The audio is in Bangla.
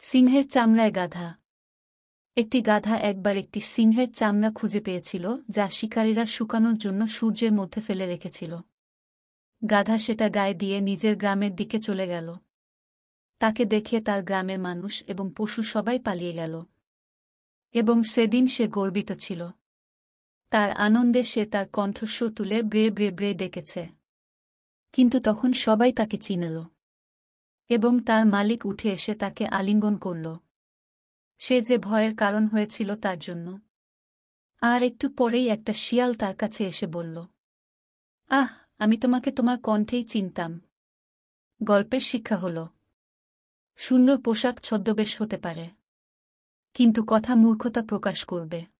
সিংহের চামড়ায় গাধা। একটি গাধা একবার একটি সিংহের চামড়া খুঁজে পেয়েছিল, যা শিকারীরা শুকানোর জন্য সূর্যের মধ্যে ফেলে রেখেছিল। গাধা সেটা গায়ে দিয়ে নিজের গ্রামের দিকে চলে গেল। তাকে দেখে তার গ্রামের মানুষ এবং পশু সবাই পালিয়ে গেল। এবং সেদিন সে গর্বিত ছিল। তার আনন্দে সে তার কণ্ঠস্বর তুলে ব্রে ব্রে ব্রে ডেকেছে। কিন্তু তখন সবাই তাকে চিনল। এবং তার মালিক উঠে এসে তাকে আলিঙ্গন করল। সে যে ভয়ের কারণ হয়েছিল তার জন্য। আর একটু পরেই একটা শিয়াল তার কাছে এসে বলল, আহ, আমি তোমাকে তোমার কণ্ঠেই চিনতাম। গল্পের শিক্ষা হল সুন্দর পোশাক ছদ্মবেশ হতে পারে, কিন্তু কথা মূর্খতা প্রকাশ করবে।